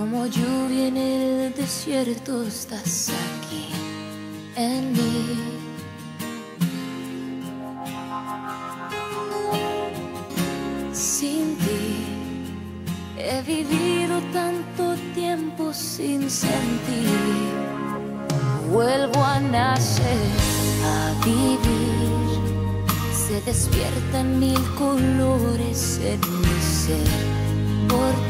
Como lluvia en el desierto estás aquí en mí. Sin ti he vivido tanto tiempo sin sentir. Vuelvo a nacer, a vivir. Se despiertan mil colores en mi ser por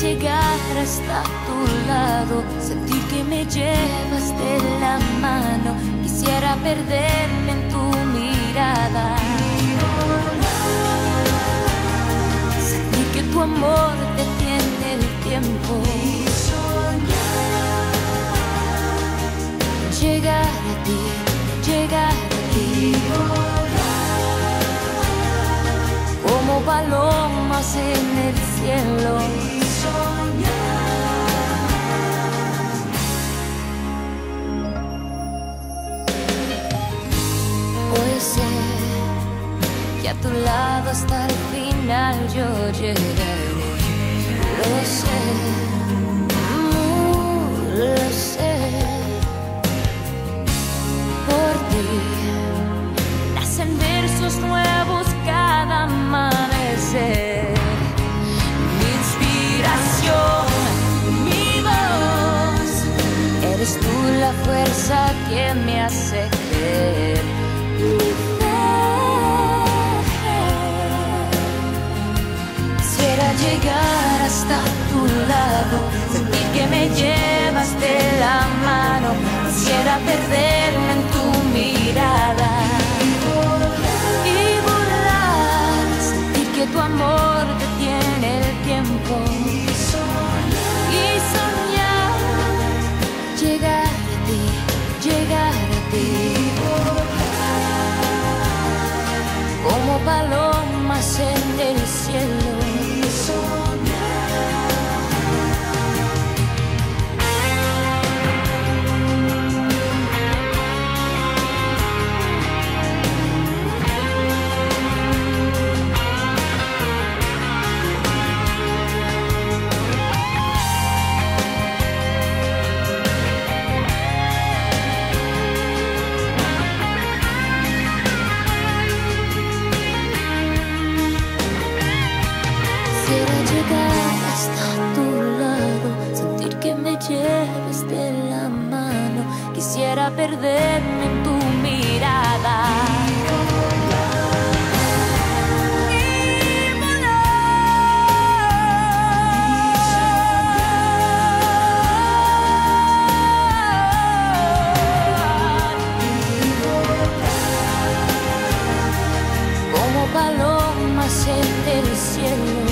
llegar hasta tu lado, sentir que me llevas de la mano. Quisiera perderme en tu mirada. Sentir que tu amor detiene el tiempo. Llegar a ti, llegar a ti. Como palomas en el cielo. A tu lado hasta el final yo llegaré. Lo sé, lo sé. Por ti nacen versos nuevos cada amanecer. Fuerza que me hace creer. Quisiera llegar hasta tu lado, sentir que me llevas de la mano. Quisiera perderme en tu mirada y volar, sentir que tu amor lleves de la mano, quisiera perderme en tu mirada. palomas en el cielo